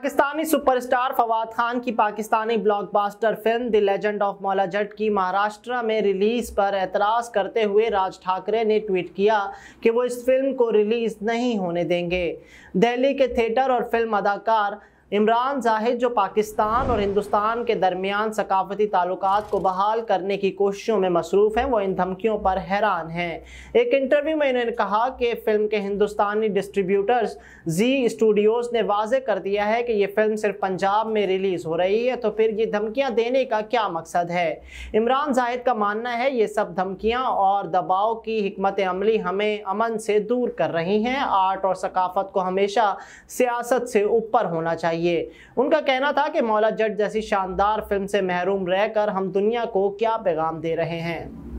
Pakistani superstar Fawad Khan की Pakistani blockbuster film the legend of Maula Jatt की महाराष्ट्र में रिलीज़ पर एतराज़ करते हुए राज ठाकरे ने ट्वीट किया कि वो इस फ़िल्म को रिलीज़ नहीं होने देंगे। दिल्ली के थिएटर और फ़िल्म अदाकार इमरान जाहिद, जो पाकिस्तान और हिंदुस्तान के दरमियान सकाफती ताल्लुक को बहाल करने की कोशिशों में मसरूफ़ हैं, वो इन धमकियों पर हैरान हैं। एक इंटरव्यू में इन्होंने कहा कि फ़िल्म के हिंदुस्तानी डिस्ट्रीब्यूटर्स जी स्टूडियोज़ ने वाज कर दिया है कि ये फ़िल्म सिर्फ़ पंजाब में रिलीज़ हो रही है तो फिर ये धमकियाँ देने का क्या मकसद है? इमरान जाहिद का मानना है, ये सब धमकियाँ और दबाव की हमत अमली हमें अमन से दूर कर रही हैं। आर्ट और सकाफत को हमेशा सियासत से ऊपर होना चाहिए। चाहिए उनका कहना था कि मौला जट जैसी शानदार फ़िल्म से महरूम रहकर हम दुनिया को क्या पैगाम दे रहे हैं।